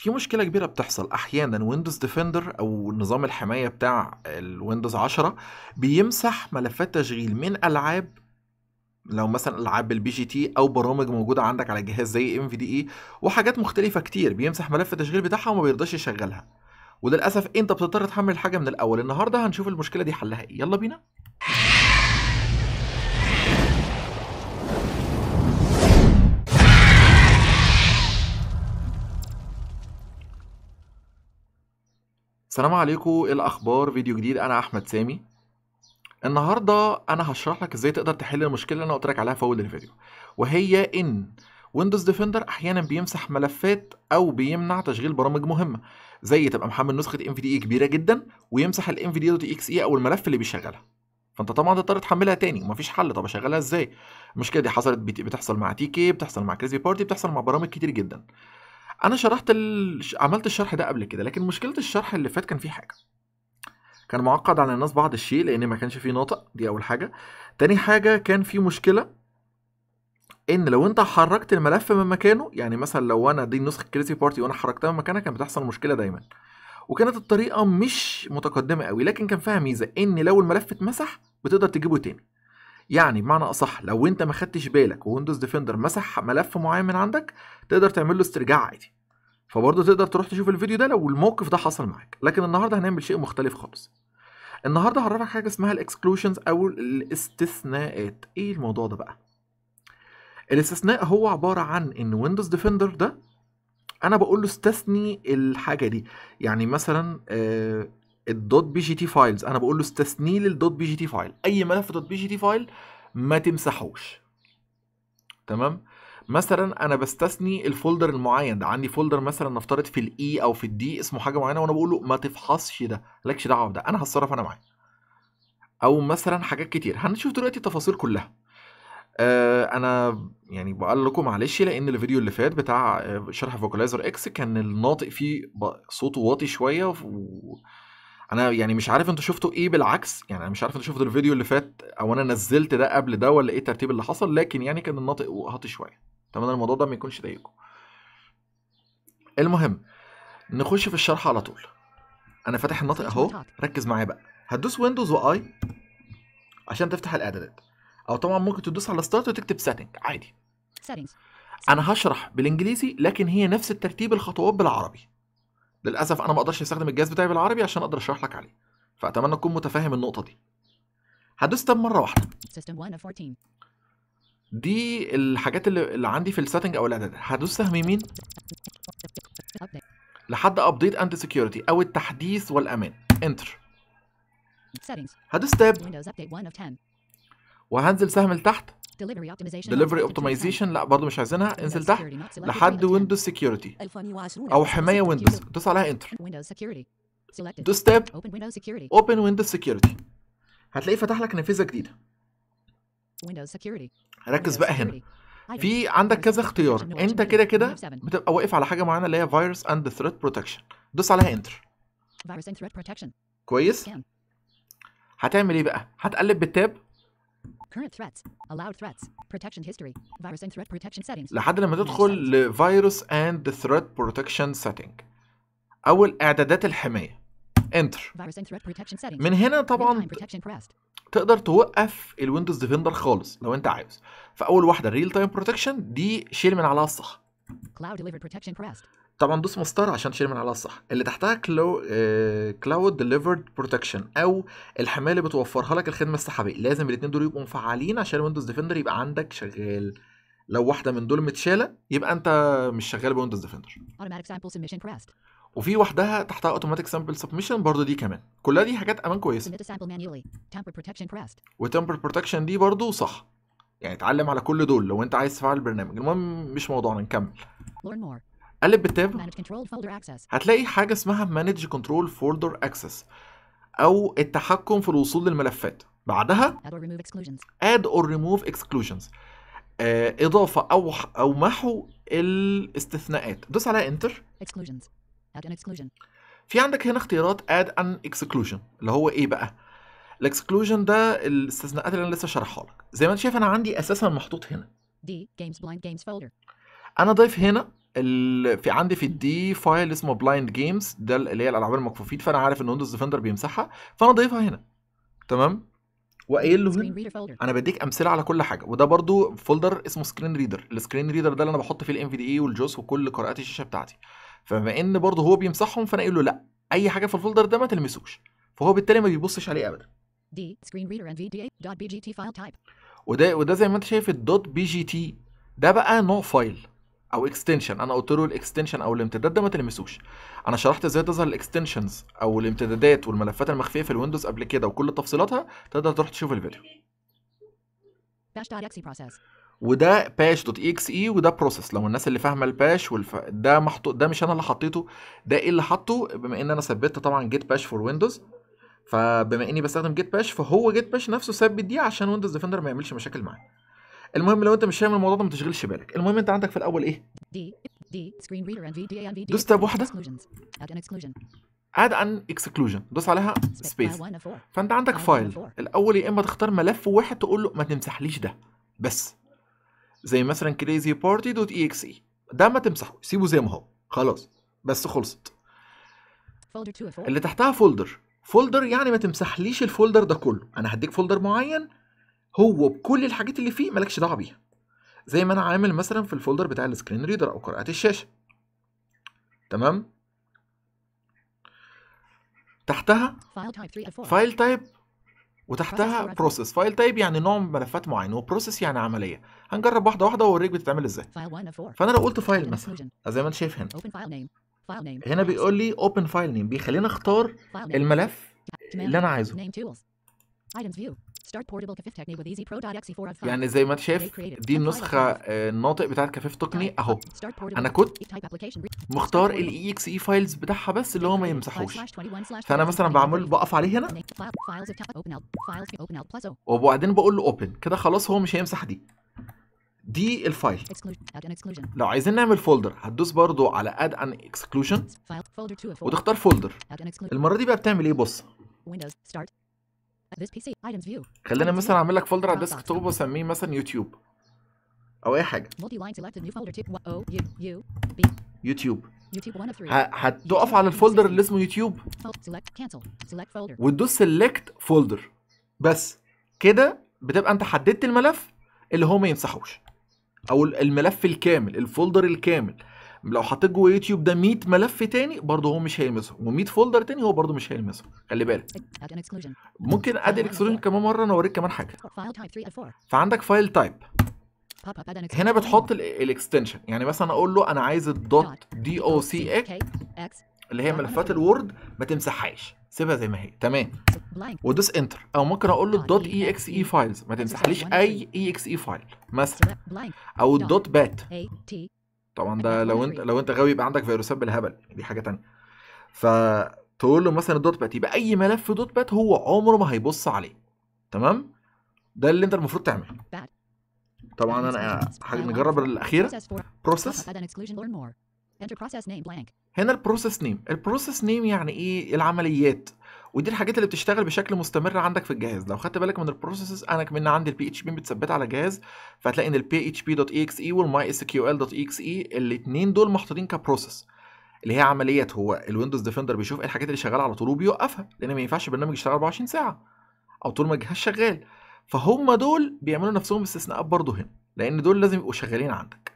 في مشكلة كبيرة بتحصل. أحيانا Windows Defender أو نظام الحماية بتاع ال Windows 10 بيمسح ملفات تشغيل من ألعاب لو مثلا ألعاب بال BGT أو برامج موجودة عندك على جهاز زي NVDA وحاجات مختلفة كتير بيمسح ملف التشغيل بتاعها وما بيرضاش يشغلها. وللأسف أنت بتضطر تحمل الحاجة من الأول. النهاردة هنشوف المشكلة دي حلها إيه. يلا بينا. السلام عليكم إيه الأخبار؟ فيديو جديد أنا أحمد سامي. النهارده أنا هشرح لك إزاي تقدر تحل المشكلة اللي أنا قلت لك عليها في أول الفيديو وهي إن Windows Defender أحيانا بيمسح ملفات أو بيمنع تشغيل برامج مهمة زي تبقى محمل نسخة NVDA كبيرة جدا ويمسح ال NVDA dot exe أو الملف اللي بيشغلها. فأنت طبعا تضطر تحملها تاني ومفيش حل طب أشغلها إزاي؟ المشكلة دي حصلت بت- بتحصل مع TK بتحصل مع Crazy Party بتحصل مع برامج كتير جدا. أنا شرحت ال... عملت الشرح ده قبل كده لكن مشكلة الشرح اللي فات كان فيه حاجة. كان معقد على الناس بعض الشيء لأن ما كانش فيه ناطق دي أول حاجة. تاني حاجة كان في مشكلة إن لو أنت حركت الملف من مكانه يعني مثلا لو أنا دي نسخه Crazy Party وأنا حركتها من مكانها كانت بتحصل مشكلة دايما. وكانت الطريقة مش متقدمة قوي لكن كان فيها ميزة إن لو الملف اتمسح بتقدر تجيبه تاني. يعني بمعنى أصح لو أنت ما خدتش بالك Windows Defender مسح ملف معين من عندك تقدر تعمل له استرجاع عادي. فبرضه تقدر تروح تشوف الفيديو ده لو الموقف ده حصل معاك. لكن النهارده هنعمل شيء مختلف خالص. النهارده هعرفك حاجة اسمها ال exclusions أو الاستثناءات. إيه الموضوع ده بقى؟ الاستثناء هو عبارة عن إن Windows Defender ده أنا بقول له استثني الحاجة دي. يعني مثلا ال dot BGT files أنا بقول له استثني لي ال dot BGT file أي ملف. dot BGT file ما تمسحوش. تمام؟ مثلا أنا بستثني ال folder المعين ده. عندي folder مثلا نفترض في ال E أو في ال D اسمه حاجة معينة وأنا بقول له ما تفحصش ده مالكش دعوة بده. أنا هتصرف أنا معاه أو مثلا حاجات كتير. هنشوف دلوقتي التفاصيل كلها. آه أنا يعني بقول لكم معلش لأن الفيديو اللي فات بتاع آه، شرح Vocalizer X كان الناطق فيه صوته واطي شوية و... أنا يعني مش عارف أنتوا شفتوا إيه بالعكس. يعني أنا مش عارف أنتوا شفتوا الفيديو اللي فات أو أنا نزلت ده قبل ده ولا إيه الترتيب اللي حصل لكن يعني كان الناطق واطي شوية. تمام الموضوع ده ما يكونش ضايقكم. المهم نخش في الشرح على طول. أنا فاتح الناطق أهو. ركز معايا بقى. هتدوس Windows I عشان تفتح الإعدادات. أو طبعا ممكن تدوس على start وتكتب setting عادي. Settings. أنا هشرح بالإنجليزي لكن هي نفس الترتيب الخطوات بالعربي. للأسف أنا ما أقدرش أستخدم الجهاز بتاعي بالعربي عشان أقدر أشرح لك عليه. فأتمنى تكون متفاهم النقطة دي. هدوس tab مرة واحدة. دي الحاجات اللي, اللي عندي في ال setting أو الاعدادات هدوس سهم يمين. لحد update and security أو التحديث والأمان enter. هدوس tab Windows Update 1 of 10. وهنزل سهم لتحت Delivery optimization. delivery. optimization لا برضو مش عايزينها انزل تحت. لحد 3 of 10. Windows security 2020. أو حماية Windows دوس عليها enter. دوس tab. open Windows security هتلاقيه فتح لك نافذة جديدة. ركز بقى هنا. في عندك كذا اختيار. انت كده كده بتبقى واقف على حاجة معينة اللي هي virus and threat protection دوس عليها enter كويس؟ هتعمل إيه بقى؟ هتقلب بال tab؟ Current threats. Allowed threats. Protection history. Virus and threat protection settings. لحد لما تدخل ل virus and threat protection setting. أو إعدادات الحماية. enter من هنا طبعا تقدر توقف ال Windows Defender خالص لو انت عاوز فأول واحدة real time protection دي شيل من عليها الصح. طبعا دوس مسطره عشان تشيل من عليها الصح اللي تحتها كلو cloud delivered protection أو الحماية اللي بتوفرها لك الخدمة السحابية. لازم الاثنين دول يبقوا مفعلين عشان Windows Defender يبقى عندك شغال. لو واحدة من دول متشالة يبقى انت مش شغال ب Windows Defender. وفي وحدها تحتها automatic sample submission برضو دي كمان. كلها دي حاجات أمان pressed. و tamper protection دي برضو صح. يعني اتعلم على كل دول. لو انت عايز تفعل البرنامج. المهم مش موضوعنا نكمل. قلب بال tab. هتلاقي حاجة اسمها manage controlled folder access أو التحكم في الوصول للملفات. بعدها add or remove exclusions. آه، إضافة أو أو محو الاستثناءات. دوس على enter Exclusions. Add an exclusion. في عندك هنا اختيارات add an exclusion اللي هو إيه بقى ال exclusion ده الاستثناءات اللي أنا لسه شارحها لك زي ما أنت شايف أنا عندي أساسا محطوط هنا D. Games blind games folder. أنا ضايف هنا ال... في عندي في ال D file اسمه blind games ده اللي هي الألعاب المكفوفين فأنا عارف إن Windows Defender بيمسحها فأنا ضايفها هنا تمام وقايل له هنا. أنا بديك أمثلة على كل حاجة وده برضو folder اسمه screen reader ال screen reader ده اللي أنا بحط فيه ال NVDA وال JAWS وكل قراءات الشاشة بتاعتي فبما إن برضو هو بيمسحهم فأنا قايل له لأ أي حاجة في ال folder ده ما تلمسوش فهو بالتالي ما بيبصش عليه ابدا D. Screen reader NVDA.bgt file type. وده وده زي ما أنت شايف ال .bgt ده بقى نوع file أو extension أنا قلت له ال extension أو الامتداد ده ما تلمسوش أنا شرحت إزاي تظهر ال extensions أو الامتدادات والملفات المخفية في ال Windows قبل كده وكل تفصيلاتها تقدر تروح تشوف الفيديو. وده Bash dot exe وده process لو الناس اللي فاهمة ال Bash والف... ده محطوط ده مش أنا اللي حطيته ده إيه اللي حطه؟ بما إن أنا ثبت طبعا Git Bash for Windows فبما إني بستخدم Git Bash فهو Git Bash نفسه ثبت دي عشان Windows Defender ما يعملش مشاكل معاه. المهم لو أنت مش فاهم الموضوع ده ما تشغلش بالك. المهم أنت عندك في الأول إيه. Screen reader NVDA NVDA. دوس tab exclusion. add an exclusion دوس عليها. space file 1 of 4. فأنت عندك file. الأول يا إما تختار ملف واحد تقول له ما تمسحليش ده. بس. زي مثلا Crazy Party dot exe ده ما تمسحه سيبه زي ما هو. خلاص بس خلصت. Folder 2 of 4. اللي تحتها folder folder يعني ما تمسحليش ال folder ده كله. أنا هديك folder معين هو بكل الحاجات اللي فيه مالكش دعوة بيها. زي ما أنا عامل مثلا في ال folder بتاع ال screen reader أو قراءات الشاشة. تمام؟ تحتها File type 3 of 4. file type وتحتها process file type يعني نوع ملفات معين و process يعني عملية هنجرب واحدة واحدة واوريك بتتعمل إزاي File 1 of 4. فأنا لو قلت file مثلا. زي ما أنت شايف هنا. هنا. بيقول لي open file name بيخليني أختار. الملف اللي أنا. عايزه Name tools. Items view. Start portable Cafif technique with easy pro.exe 4 of 5. يعني زي ما انت شايف دي النسخة آه، الناطق بتاعت كفيف تقني أهو. أنا كنت. مختار ال e xe files بتاعها بس اللي هو ما يمسحوش. Slash 21 slash فأنا مثلا بعمل بقف عليه هنا. وبعدين بقول له open كده خلاص هو مش هيمسح دي. دي ال file. Exclusion exclusion. لو عايزين نعمل folder هتدوس برضو على add an exclusion file folder 2 of 4 وتختار folder exclusion المرة دي بقى بتعمل إيه؟ بص. خلينا مثلا. أعمل لك folder على. ال desktop وأسميه مثلا يوتيوب. أو أي حاجة. Multi line selected new folder 2 O U U B. YouTube. YouTube 1 of 3 ه- هتقف على ال folder اللي اسمه يوتيوب. وتدوس select folder بس كده بتبقى أنت حددت الملف اللي هو ما يمسحوش أو الملف الكامل ال folder الكامل. لو حطيت جوه يوتيوب ده 100 ملف تاني برضه هو مش هيلمسه و100 folder تاني هو برضه مش هيلمسه خلي بالك. ممكن add an exclusion كمان مرة أنا أوريك كمان حاجة. File type 3 of 4 فعندك file type هنا بتحط ال extension يعني مثلا أقول له أنا عايز ال dot D O C X اللي هي ملفات ال Word ما تمسحهاش. سيبها زي ما هي. تمام. ودوس enter أو ممكن أقول له ال dot E X E files ما تمسحليش أي E X E file مثلا. أو ال dot bat طبعا ده لو انت لو انت غاوي يبقى عندك فيروسات بالهبل دي حاجة تانية. فتقول له مثلا ال dot bat يبقى أي ملف dot bat هو عمره ما هيبص عليه. تمام؟ ده اللي انت المفروض تعمله. طبعا أنا نجرب الأخيرة. Process 4 process هنا ال process name ال process name يعني إيه؟ العمليات. ودي الحاجات اللي بتشتغل بشكل مستمر عندك في الجهاز. لو خدت بالك من ال processes أنا كمان عندي ال PHP متثبته على جهاز فهتلاقي إن ال PHP dot X E وال MySQL dot X E الاثنين دول محطوطين ك process اللي هي عمليات هو ال Windows Defender بيشوف إيه الحاجات اللي شغالة على طول وبيوقفها لأن ما ينفعش برنامج يشتغل 24 ساعة أو طول ما الجهاز شغال. فهم دول بيعملوا نفسهم استثناءات برضه هنا لأن دول لازم يبقوا شغالين عندك.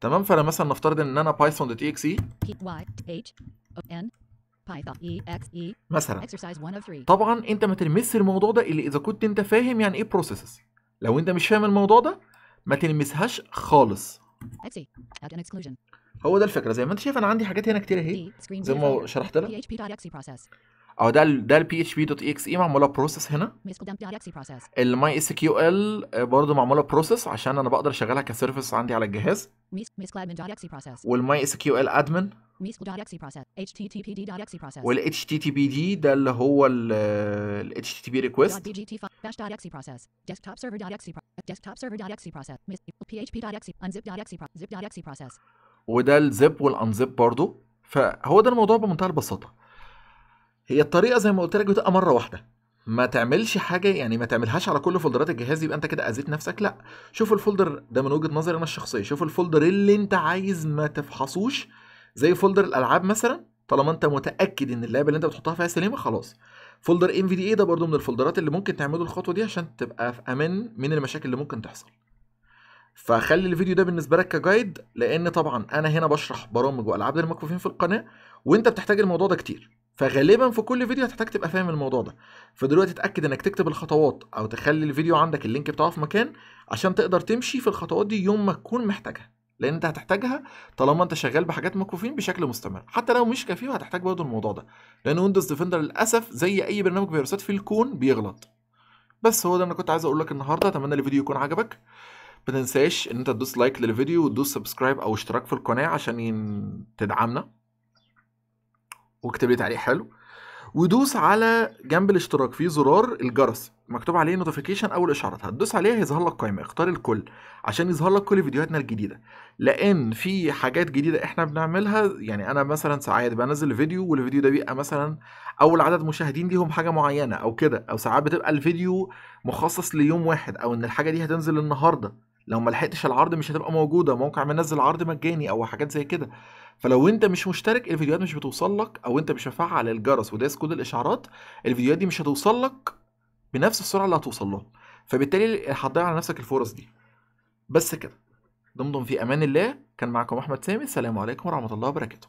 تمام؟ فأنا مثلا نفترض إن أنا Python dot X E E E. مثلا. Exercise 1 of 3 طبعا أنت ما تلمسش الموضوع ده إلا إذا كنت أنت فاهم يعني إيه processes لو أنت مش فاهم الموضوع ده ما تلمسهاش خالص. Exclusion. هو ده الفكرة. زي ما أنت شايف أنا عندي حاجات هنا كتير أهي. زي ما شرحت لك. أو ده ال ده ال PHP dot E X E معموله process هنا ال MySQL برضه معموله process عشان أنا بقدر اشغلها ك service عندي على الجهاز والماي اس كيو ال ادمن تي تي بي دي ده اللي هو الاتش تي بي ريكويست .bgt file bash.exe process desktop server.exe pro- desktop server.exe process mis php.exe unzip.exe pro- zip.exe process وده الزب والانزب برضو فهو ده الموضوع بمنتهى البساطه هي الطريقة زي ما قلت لك بتبقى مرة واحدة. ما تعملش حاجة يعني ما تعملهاش على كل فولدرات الجهاز يبقى انت كده أذيت نفسك. لا شوف ال folder ده من وجهة نظري أنا الشخصية. شوف ال folder اللي انت عايز ما تفحصوش زي folder الألعاب مثلا طالما انت متأكد إن اللعبة اللي انت بتحطها فيها سليمة خلاص. folder NVDA ده برضو من الفولدرات اللي ممكن تعملوا الخطوة دي عشان تبقى في أمان من المشاكل اللي ممكن تحصل. فخلي الفيديو ده بالنسبة لك ك guide لأن طبعا أنا هنا بشرح برامج وألعاب للمكفوفين في القناة وأنت بتحتاج الموضوع ده كتير. فغالبا في كل فيديو هتحتاج تبقى فاهم الموضوع ده. فدلوقتي اتأكد إنك تكتب الخطوات أو تخلي الفيديو عندك ال link بتاعه في مكان عشان تقدر تمشي في الخطوات دي يوم ما تكون محتاجها. لأن أنت هتحتاجها طالما أنت شغال بحاجات مكفوفين بشكل مستمر. حتى لو مش كفيف هتحتاج برضه الموضوع ده. لأن Windows Defender للأسف زي أي برنامج فيروسات في الكون بيغلط. بس هو ده أنا كنت عايز أقول لك النهارده. أتمنى الفيديو يكون عجبك. ما تنساش إن أنت تدوس like للفيديو وتدوس subscribe أو اشتراك في القناة عشان ين- تدعمنا. واكتب لي تعليق حلو. ودوس على جنب الاشتراك في زرار الجرس مكتوب عليه notification أو الاشعارات هتدوس عليها هيظهر لك قائمة اختار الكل عشان يظهر لك كل فيديوهاتنا الجديدة. لأن في حاجات جديدة إحنا بنعملها يعني أنا مثلا ساعات بنزل فيديو والفيديو ده بيبقى مثلا اول عدد مشاهدين ليهم حاجة معينة أو كده أو ساعات بتبقى الفيديو مخصص ليوم واحد أو إن الحاجة دي هتنزل النهارده. لو ما لحقتش العرض مش هتبقى موجودة موقع منزل عرض مجاني أو حاجات زي كده. فلو أنت مش مشترك الفيديوهات مش بتوصل لك أو أنت مش مفعل الجرس ودايس كود الإشعارات الفيديوهات دي مش هتوصل لك بنفس السرعة اللي هتوصل لهم فبالتالي هتضيع على نفسك الفرص دي. بس كده. دمتم في أمان الله. كان معكم أحمد سامي. السلام عليكم ورحمة الله وبركاته.